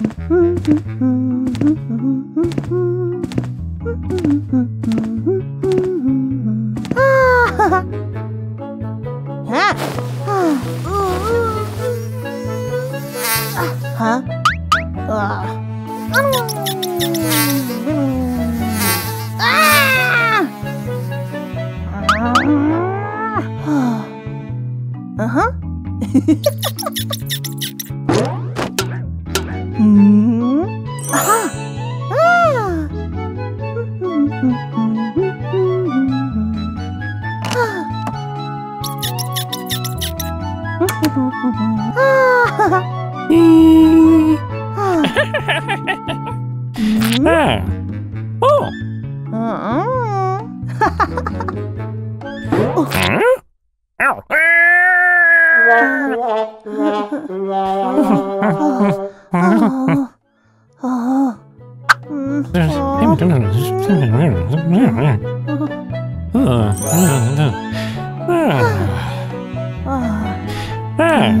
Hả? Uh-huh. Uh-huh. Ah. Yay!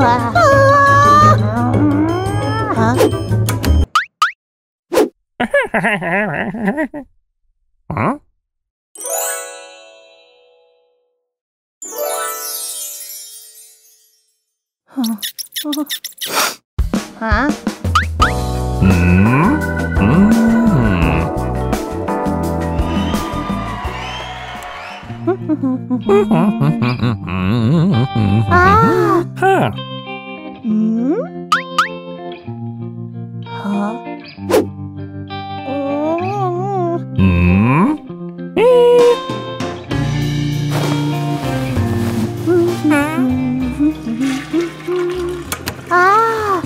어? 어? 어? 음? 아. 음? 어? 음? 아.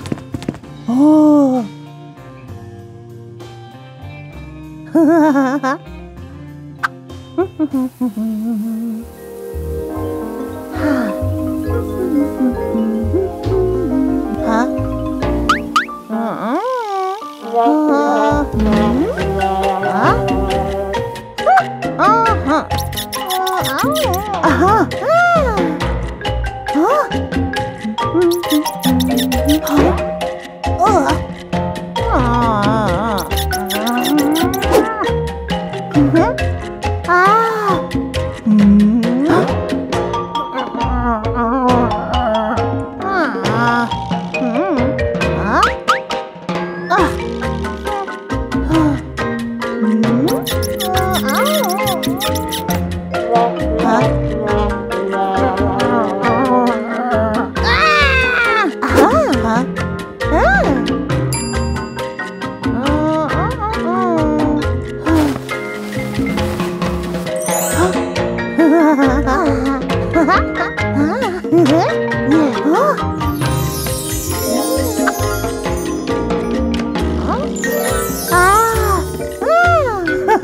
오. 嗯 哈？嗯嗯嗯嗯嗯嗯嗯嗯嗯嗯嗯嗯嗯嗯嗯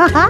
ha ha!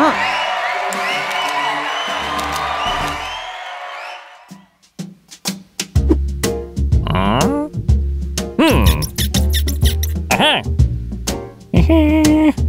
Uh-huh. Aha.